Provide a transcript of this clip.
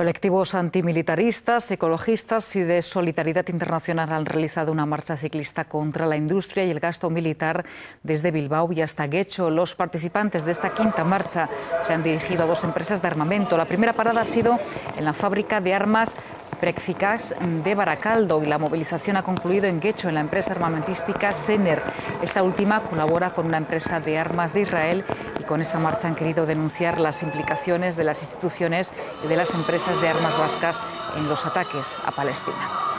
Colectivos antimilitaristas, ecologistas y de solidaridad internacional han realizado una marcha ciclista contra la industria y el gasto militar desde Bilbao y hasta Guecho. Los participantes de esta quinta marcha se han dirigido a dos empresas de armamento. La primera parada ha sido en la fábrica de armas Prexicas de Baracaldo y la movilización ha concluido en Guecho, en la empresa armamentística Sener. Esta última colabora con una empresa de armas de Israel y con esta marcha han querido denunciar las implicaciones de las instituciones y de las empresas de armas vascas en los ataques a Palestina.